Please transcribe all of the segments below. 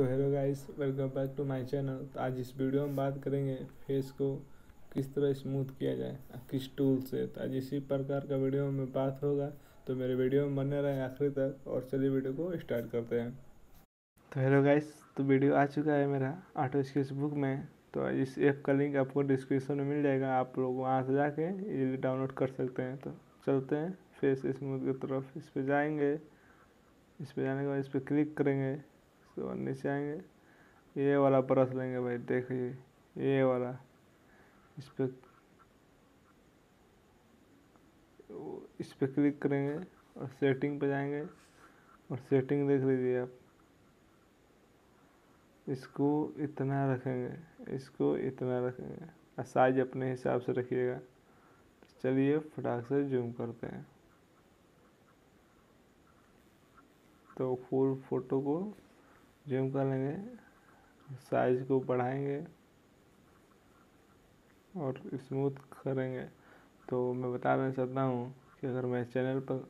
तो hello guys welcome back to my channel तो आज इस वीडियो में बात करेंगे फेस को किस तरह स्मूथ किया जाए, किस टूल से। तो आज इसी प्रकार का वीडियो में बात होगा। तो मेरे वीडियो में बने रहें आखिरी तक और चलिए वीडियो को स्टार्ट करते हैं। तो हेलो गाइस तो वीडियो आ चुका है मेरा ऑटो स्केच बुक में। तो इस ऐप का लिंक आपको डिस्क्रिप्शन में मिल जाएगा। आप लोग वहाँ से जाके इजीली डाउनलोड कर सकते हैं। तो चलते हैं फेस स्मूथ की तरफ़। इस पर जाएँगे, इस पर जाने के बाद इस पर क्लिक करेंगे। उसके बाद नीचे आएँगे। ये वाला ब्रश लेंगे भाई देखिए ये वाला। इस पर इस पर क्लिक करेंगे और सेटिंग पे जाएँगे। और सेटिंग देख लीजिए आप। इसको इतना रखेंगे, इसको इतना रखेंगे। और साइज़ अपने हिसाब से रखिएगा। चलिए फटाक से जूम करते हैं। तो फुल फ़ोटो को जूम कर लेंगे साइज़ को बढ़ाएँगे और स्मूथ करेंगे। तो मैं बता देना चाहता हूँ कि अगर मेरे चैनल पर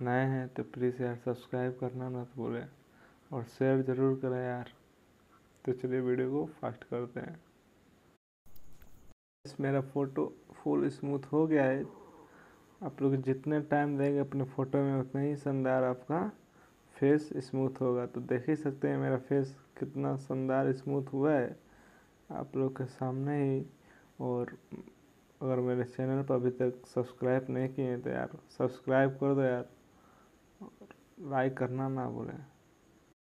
नए हैं तो प्लीज़ यार सब्सक्राइब करना ना तो भूलें और शेयर ज़रूर करें यार। तो चलिए वीडियो को फास्ट करते हैं। मेरा फ़ोटो फुल स्मूथ हो गया है। आप लोग जितने टाइम देंगे अपने फ़ोटो में, उतना ही शानदार आपका फेस स्मूथ होगा तो देख ही सकते हैं मेरा फेस कितना शानदार स्मूथ हुआ है। आप लोग के सामने ही, और अगर मेरे चैनल पर अभी तक सब्सक्राइब नहीं किए हैं तो यार सब्सक्राइब कर दो यार लाइक करना ना भूलें।